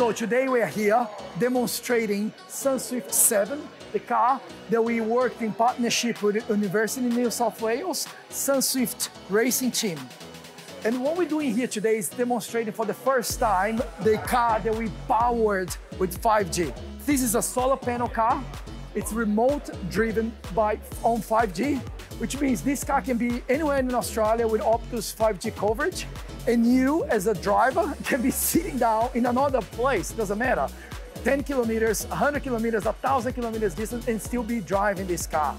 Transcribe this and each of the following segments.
So today we are here demonstrating SunSwift 7, the car that we worked in partnership with the University of New South Wales, SunSwift Racing Team. And what we're doing here today is demonstrating for the first time the car that we powered with 5G. This is a solar panel car. It's remote driven by on 5G, which means this car can be anywhere in Australia with Optus 5G coverage. And you, as a driver, can be sitting down in another place, doesn't matter. 10 kilometers, 100 kilometers, 1,000 kilometers distance, and still be driving this car.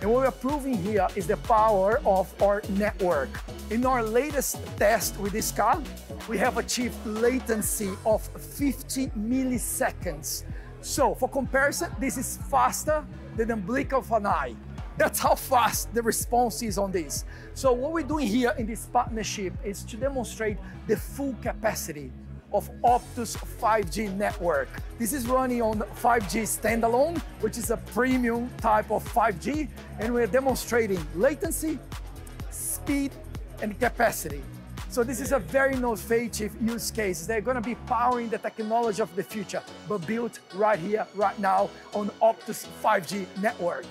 And what we're proving here is the power of our network. In our latest test with this car, we have achieved latency of 50 milliseconds. So for comparison, this is faster than the blink of an eye. That's how fast the response is on this. So what we're doing here in this partnership is to demonstrate the full capacity of Optus 5G network. This is running on 5G standalone, which is a premium type of 5G, and we're demonstrating latency, speed, and capacity. So this is a very innovative use case. They're gonna be powering the technology of the future, but built right here, right now on Optus 5G network.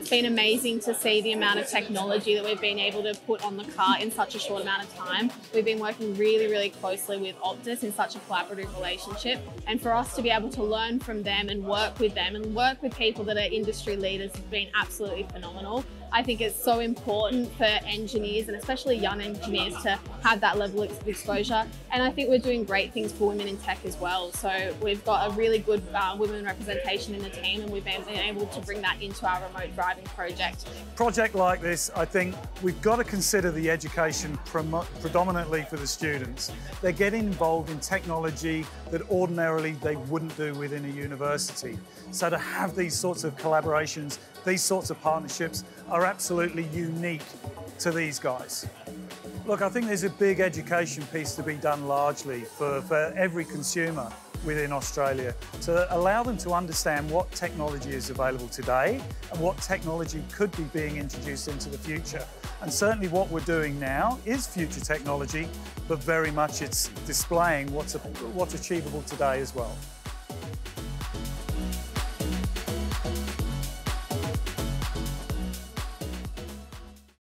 It's been amazing to see the amount of technology that we've been able to put on the car in such a short amount of time. We've been working really, really closely with Optus in such a collaborative relationship. And for us to be able to learn from them and work with them and work with people that are industry leaders has been absolutely phenomenal. I think it's so important for engineers and especially young engineers to have that level of exposure. And I think we're doing great things for women in tech as well. So we've got a really good uh, women representation in the team and we've been able to bring that into our remote driving project. Project like this, I think we've got to consider the education predominantly for the students. They're getting involved in technology that ordinarily they wouldn't do within a university. So to have these sorts of collaborations, these sorts of partnerships are absolutely unique to these guys. Look, I think there's a big education piece to be done largely for, for every consumer within Australia to allow them to understand what technology is available today and what technology could be being introduced into the future. And certainly what we're doing now is future technology, but very much it's displaying what's, what's achievable today as well.